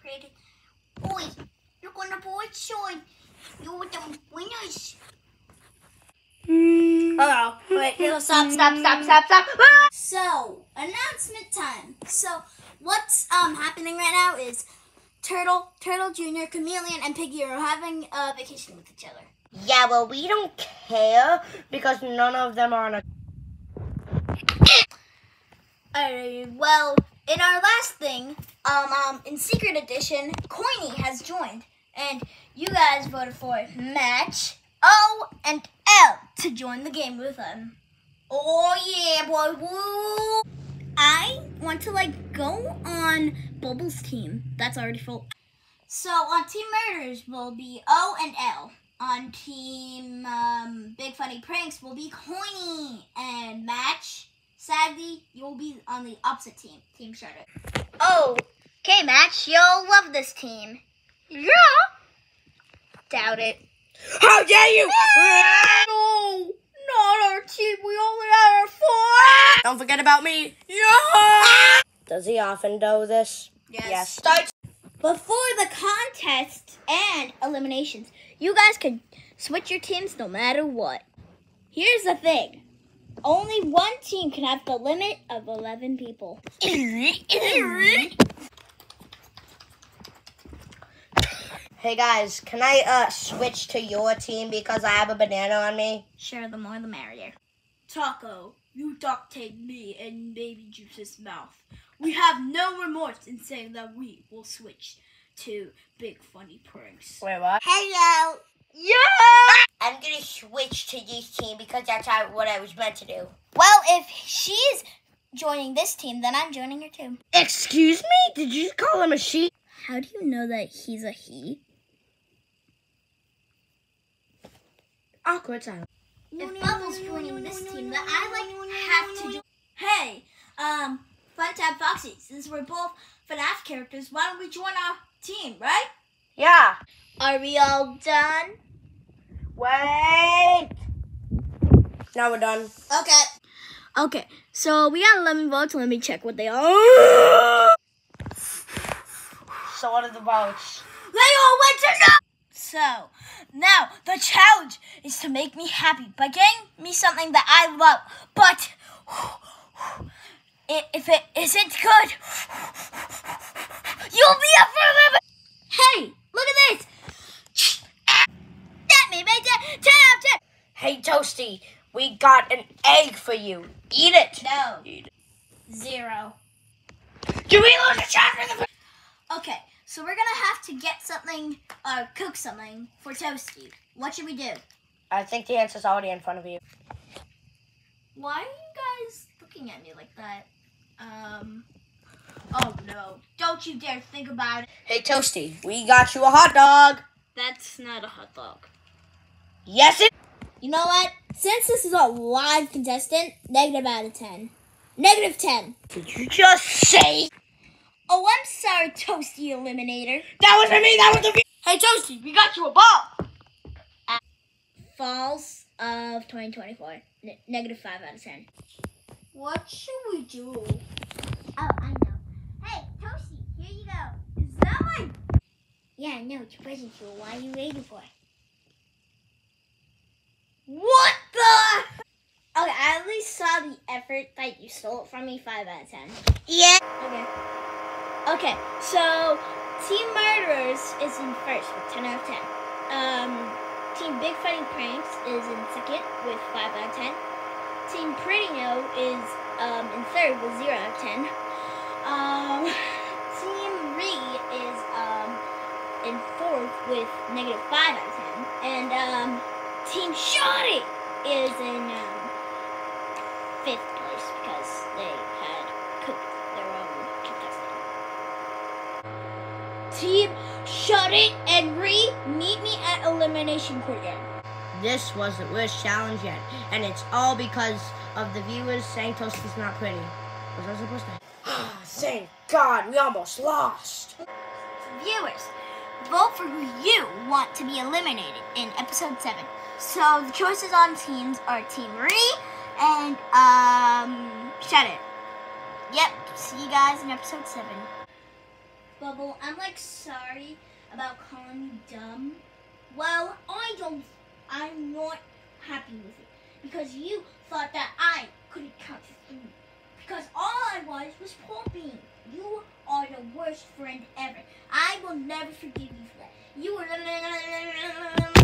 celebrated. Boy, look on the board side. You're the winners. Hello. Wait, no, stop, stop, stop, stop, stop. Ah! So, announcement time. So, what's um happening right now is Turtle, Turtle Junior, Chameleon, and Piggy are having a vacation with each other. Yeah, well, we don't care because none of them are on a. Uh, well, in our last thing, um, um, in Secret Edition, Coiny has joined, and you guys voted for Match O and L to join the game with them. Oh yeah, boy! Woo! I want to like go on Bubble's team. That's already full. So on Team Murders will be O and L. On Team um, Big Funny Pranks will be Coiny and Match. Sadly, you'll be on the opposite team, Team Shredder. Oh, okay, Match. You'll love this team. Yeah. Doubt it. How dare you! No, not our team. We only had our four. Don't forget about me. Yeah. Does he often do this? Yes. Start. Before the contest and eliminations, you guys can switch your teams no matter what. Here's the thing. Only one team can have the limit of 11 people. Hey guys, can I uh switch to your team because I have a banana on me? Sure, the more the merrier. Taco, you duct tape me and Baby Juice's mouth. We have no remorse in saying that we will switch to Big Funny Pranks. Wait, what? Hello. Yeah! I'm gonna switch to this team because that's how, what I was meant to do. Well, if she's joining this team, then I'm joining her too. Excuse me? Did you call him a sheep? How do you know that he's a he? Awkward silence. If Bubbles joining this team, then I like have to join. Hey, um, Funtime Foxy, since we're both FNAF characters, why don't we join our team, right? Yeah. Are we all done? Wait. Now we're done. Okay. Okay, so we got 11 votes. Let me check what they are. So what are the votes? They all went to no. So now the challenge is to make me happy by getting me something that I love. But if it isn't good, you'll be up for limit. Hey, look at this. That made my day 10 out of 10. Hey Toasty, we got an egg for you. Eat it. No. Eat it. Zero. Do we lose a the? Okay, so we're gonna have to get something, uh, cook something for Toasty. What should we do? I think the answer's already in front of you. Why are you guys looking at me like that? Um. Oh no! Don't you dare think about it. Hey Toasty, we got you a hot dog. That's not a hot dog. Yes, it. You know what? Since this is a live contestant, negative out of ten. Negative ten. Did you just say Oh, I'm sorry, Toasty Eliminator. that wasn't me? That was the. Hey Toasty, we got you a ball. False of 2024. N- negative five out of ten. What should we do? Oh, I know. Hey, Toasty, here you go. Is that my? Yeah, I know. It's a present for you. Why are you waiting for? What the? Okay, I at least saw the effort that you stole it from me. Five out of ten. Yeah. Okay. Okay, so Team Murderers is in first with 10 out of 10. Um, Team Big Funny Pranks is in second with 5 out of 10. Team Pretty No is um, in third with 0 out of 10. Um, Team Re is um, in fourth with negative 5 out of 10. And um, Team Shotty is in um, fifth place because they had cooked their own contestant. Team Shut It and Re, meet me at Elimination Courtyard. This was the worst challenge yet, and it's all because of the viewers saying Toasty's not pretty. Was I supposed to? Ah, Thank God, we almost lost. Viewers, vote for who you want to be eliminated in episode 7. So the choices on teams are Team Re and um, Shut It. Yep. See you guys in episode seven. Bubble, I'm like sorry about calling you dumb. Well, I don't. I'm not happy with it because you thought that I couldn't count to three. Because all I was was popping. You are the worst friend ever. I will never forgive you for that. You were